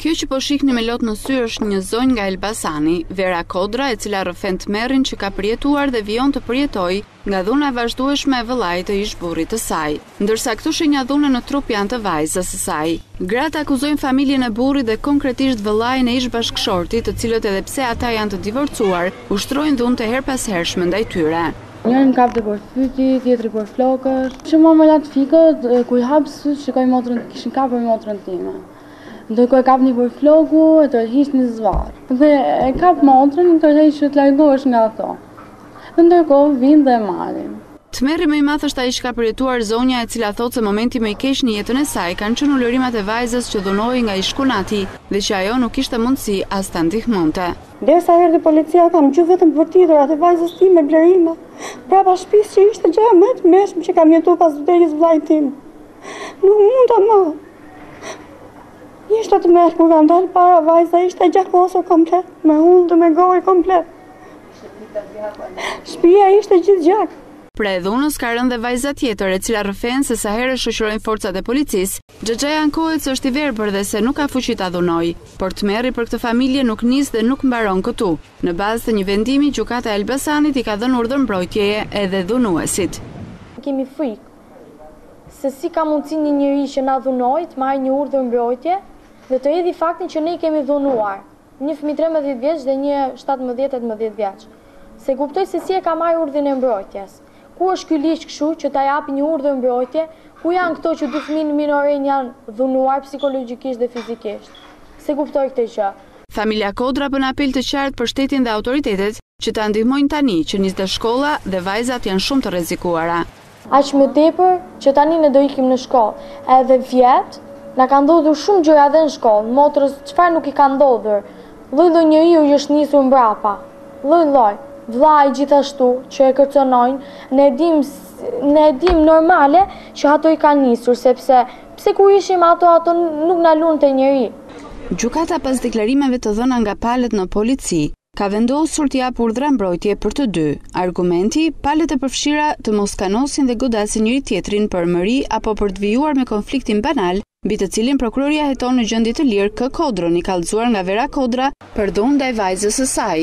Kjo që po shihni me lot në sy është një zonjë nga Elbasani, Vera Kodra, e cila rrëfen tmerrin që ka përjetuar dhe vijon të përjetojë nga dhuna e vazhdueshme e vëllait të ish-burrit të saj. Ndërsa këto shenja dhune në trup janë të vajzës së saj. Gratë akuzojnë familjen e burrit dhe konkretisht vëllain e ish-bashkëshortit, të cilët edhe pse ata janë të divorcuar, ushtrojnë dhunë të herëpashershme ndaj tyre. Njëri më kapte për fyti, tjetri për flokësh. Që më ra të fikët, kur i hap sytë shikoj motrën, kishin kapur motrën time. Ndërkohë e kapin për floku, e tërheqin zvarr. Dhe e kap motrën, i kërkoj që të largohet nga ato. Dhe ndërkohë vijnë dhe e marrin. Tmerri më i madh është ai që ka përjetuar zonja e cila thotë se momenti më i keq në jetën e saj kanë qenë ulërimat e vajzës që dhunohej nga ish-kunati dhe që ajo nuk kishte mundësi as ta ndihmonte. Derisa erdhi policia kam dëgju vetëm bërtitura të vajzës time Blerina prapa shpisë që ishte gjëja më e tmerrshme që kam jetuar pas vdekjes vllait tim. Nuk mund ta ma. Ishte tmerr kur kam dalë para vajza ishte e gjakosur komplet, me hundë me gojë komplet. Shpia ishte gjithë gjak. Pre e dhunës ka rënë dhe vajza tjetër e cila rrëfen se sa herë e shoqërojnë forcat e policisë, Xhaxhai ankohet se është i verbër dhe se nuk ka fuqi ta dhunojë. Por tmerri për këtë familje nuk nis dhe nuk mbaron këtu. Në bazë të një vendimi, Gjykata e Elbasanit i ka dhënë urdhër mbrojtje edhe dhunuesit. Kemi frikë se si ka mundësi një njeri që na dhunoi të marrë një urdhër mbrojtje dhe të hedhë faktin që ne i kemi dhunuar një fëmijë trembëdhjetë vjeç dhe një shtatëmbëdhjetë-tetëmbëdhjetë vjeç. S'e kuptoj se si e ka marrë urdhrin e mbrojtjes. Ku është ky ligj kështu që ta japi një urdhër mbrojtje, ku janë këto që dy fëmijë minorenë janë dhunuar psikologjikisht dhe fizikisht. S'e kuptoj këtë gjë. Familja Kodra bën apel të qartë për shtetin dhe autoritetet që ta ndihmojnë tani që nis dhe shkolla dhe vajzat janë shumë të rrezikuara. Aq më tepër që tani ne do ikim në shkollë. Edhe vjet na ka ndodhur shumë gjëra dhe në shkollë, motrës çfarë nuk i ka ndodhur. Lloj lloj njeriu i është nisur mbrapa. Lloj lloj. Vllai gjithashtu që e kërcënojnë, ne e dimë ne e dimë normale që ato i kanë nisur, sepse pse kur ishim ato ato nuk na lunte njeri. Gjykata pas deklarimeve të dhëna nga palët në polici, ka vendosur të japë urdhra mbrojtje për të dy. Argumenti, palët e përfshira të mos kanosin dhe godasin njëri-tjetrin për mëri apo për të vijuar me konfliktin banal mbi të cilin prokuroria heton në gjendje të lirë K. Kodrën, i kallëzuar nga Vera Kodra, për dhunë ndaj vajzës së saj.